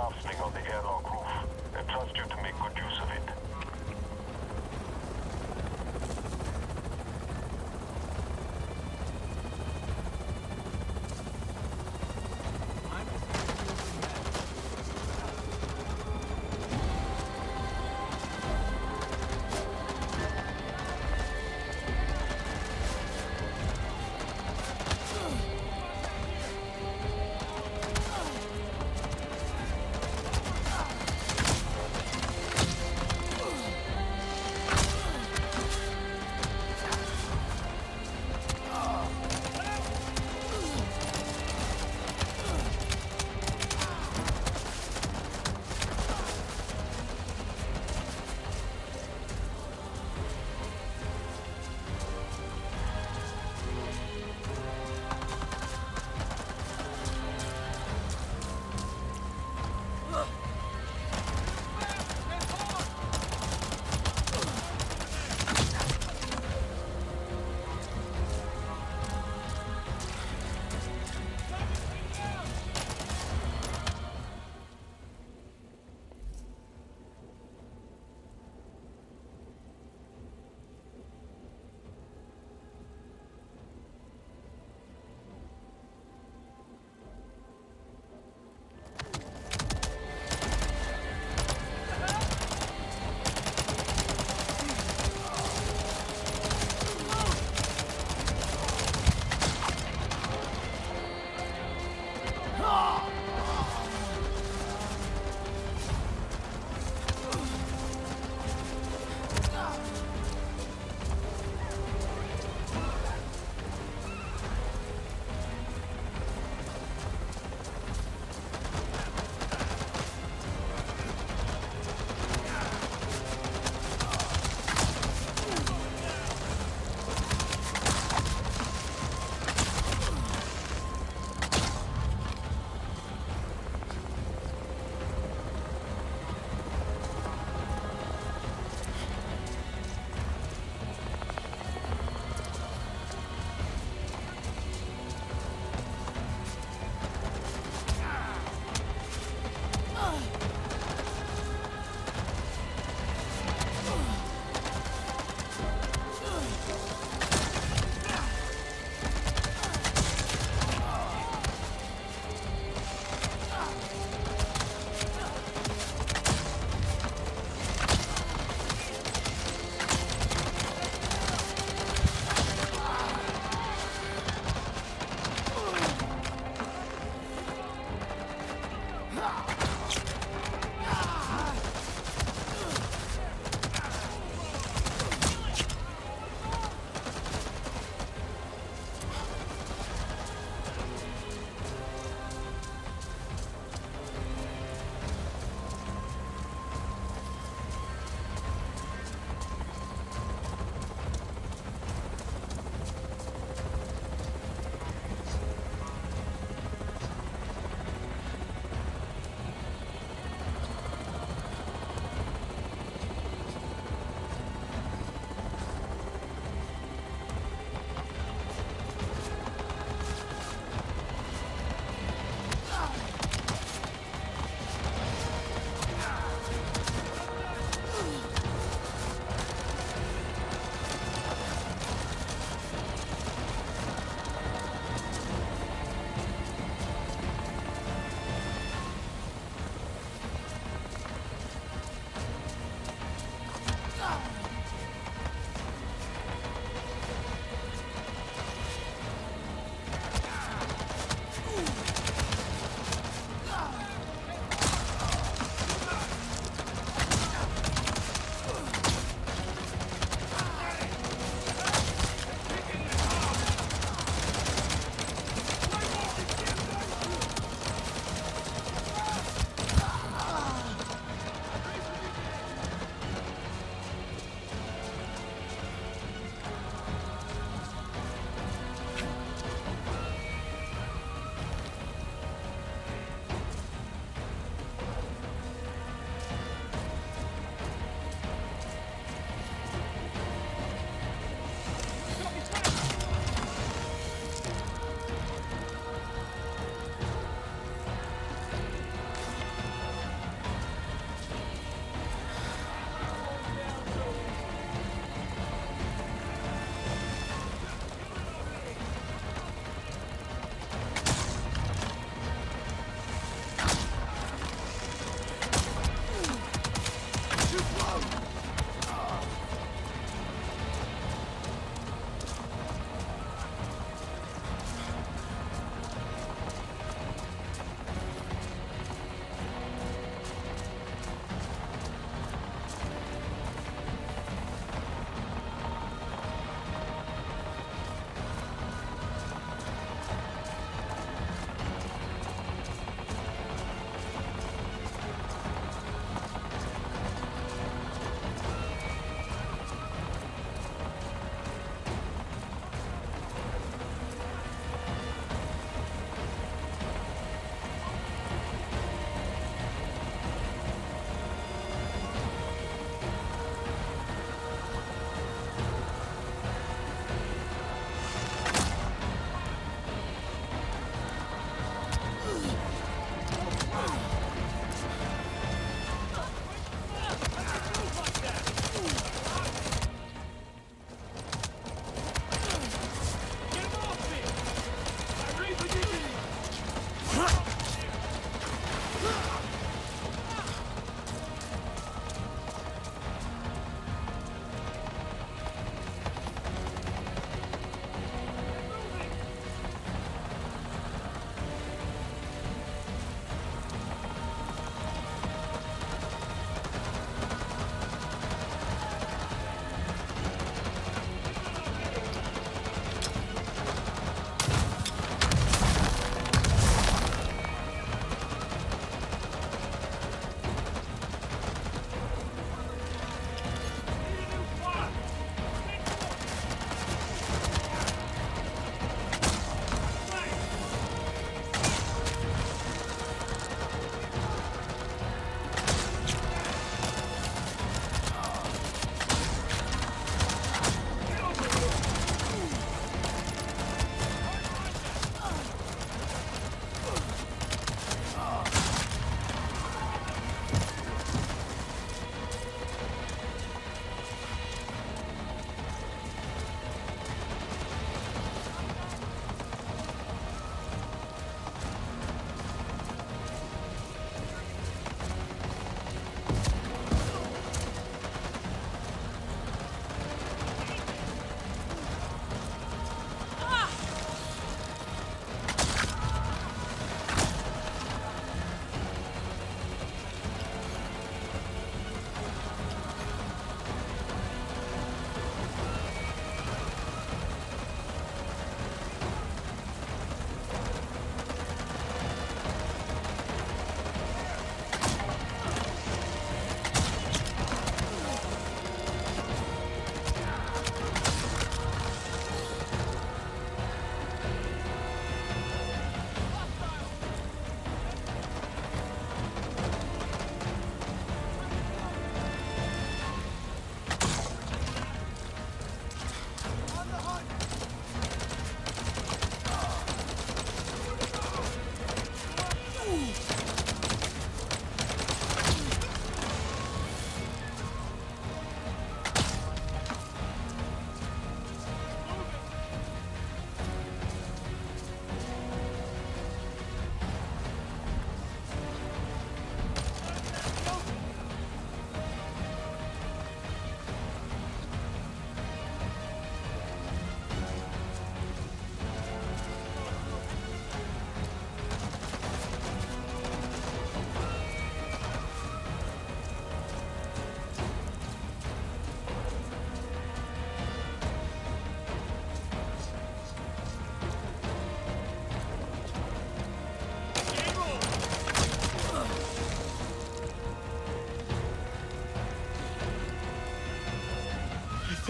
staff on the airlock roof. I trust you to make good use of it.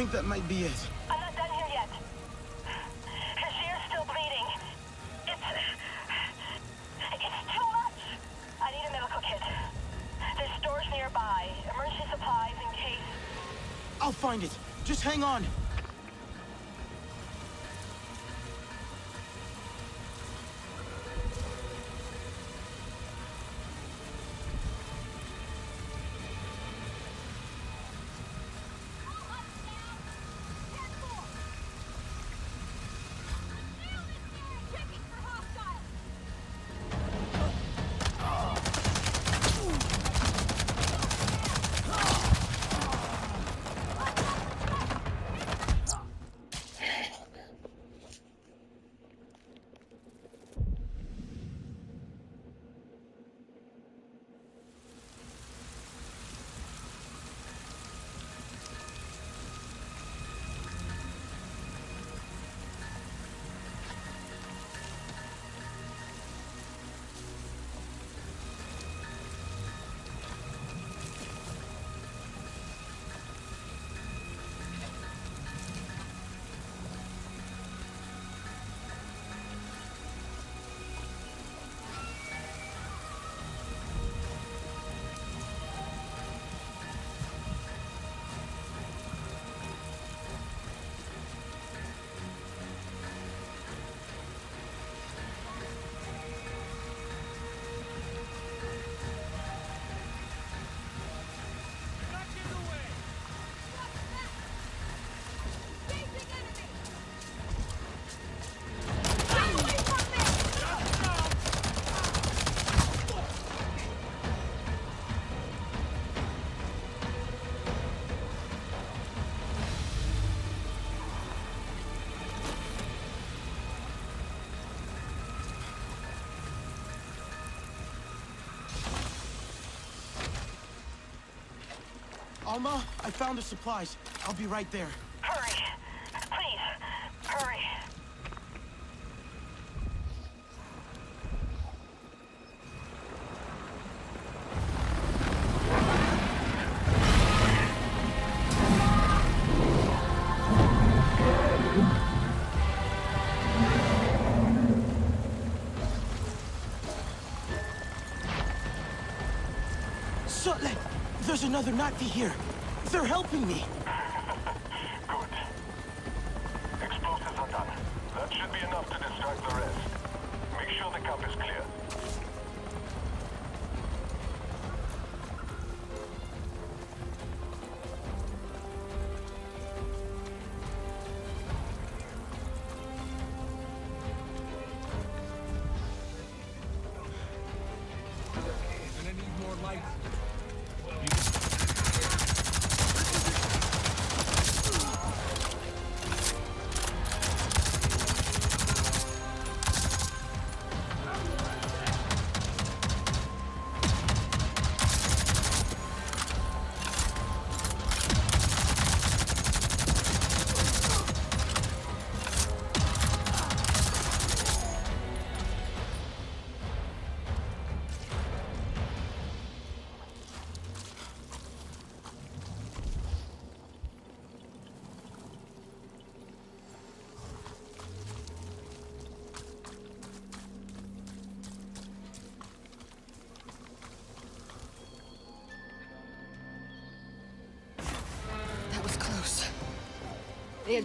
Think that might be it. I'm not done here yet. Her shear's still bleeding. It's... It's too much. I need a medical kit. There's stores nearby. Emergency supplies in case... I'll find it. Just hang on. Alma, I found the supplies. I'll be right there. There's another Na'vi here. They're helping me. Good. Explosives are done. That should be enough to distract the rest. Make sure the camp is clear.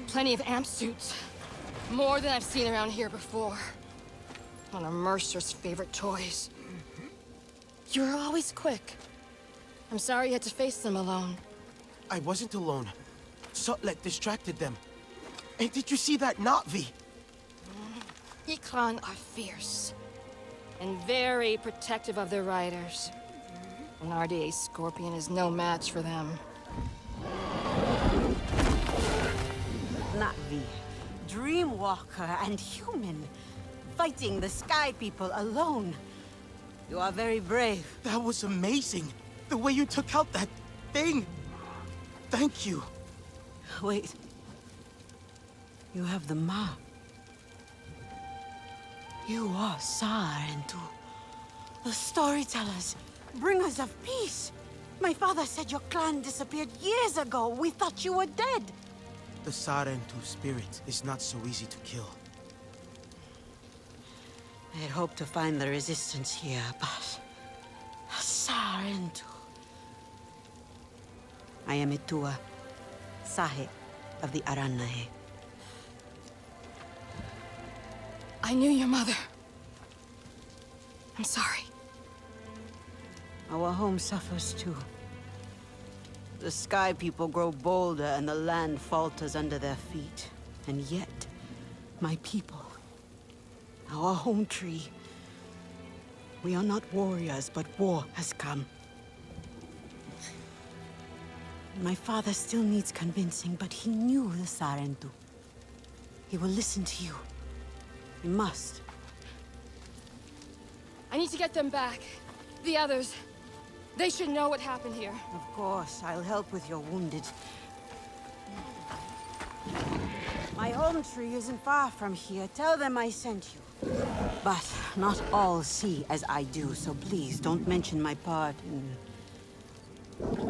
Plenty of amp suits. More than I've seen around here before. One of Mercer's favorite toys. You were always quick. I'm sorry you had to face them alone. I wasn't alone. Sutlet distracted them. And did you see that Na'vi? Ikran mm. are fierce. And very protective of their riders. An RDA Scorpion is no match for them. Na'vi, Dreamwalker, and human, fighting the Sky People alone. You are very brave. That was amazing. The way you took out that thing. Thank you. Wait. You have the map. You are Sar and Tu, the storytellers, bringers of peace. My father said your clan disappeared years ago. We thought you were dead. The Sarentu spirit is not so easy to kill. I had hoped to find the resistance here, but... Sarentu... I am Itua, Sahe of the Aranahe. I knew your mother. I'm sorry. Our home suffers too. The Sky People grow bolder and the land falters under their feet. And yet, my people, our home tree, we are not warriors, but war has come. My father still needs convincing, but he knew the Sarentu. He will listen to you. He must. I need to get them back. The others. They should know what happened here. Of course, I'll help with your wounded. My home tree isn't far from here. Tell them I sent you. But not all see as I do, so please don't mention my part in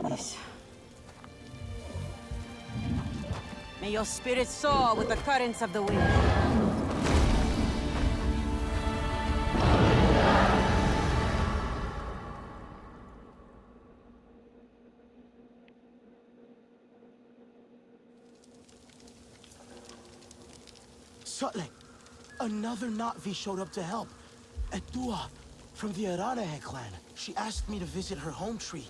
this. May your spirit soar with the currents of the wind. Another Na'vi showed up to help. Etua, from the Aranahe clan. She asked me to visit her home tree.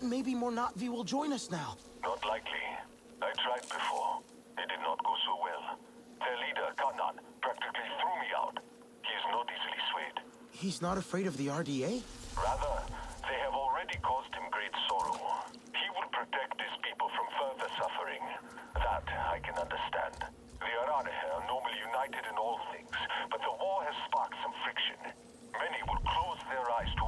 Maybe more Na'vi will join us now. Not likely. I tried before. It did not go so well. Their leader, Kanan, practically threw me out. He is not easily swayed. He's not afraid of the RDA? Rather, they have already caused him great sorrow. He will protect his people from further suffering. That I can understand. The Aranahe are normally united in all things, but the war has sparked some friction. Many will close their eyes to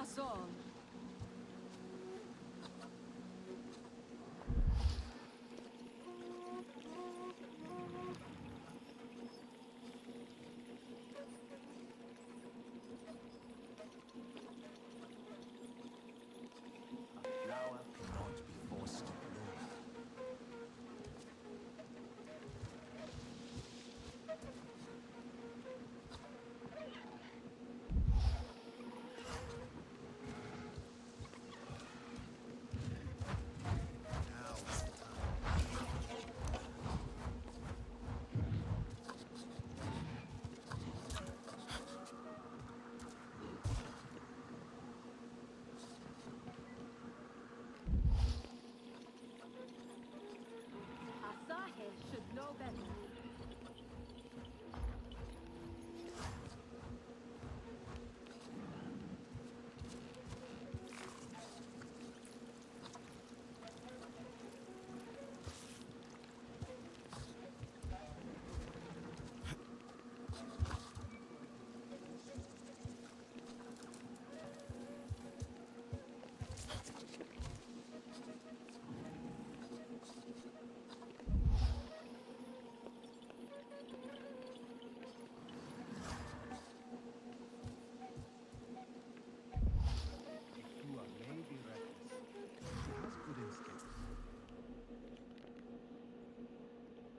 us all. Bell.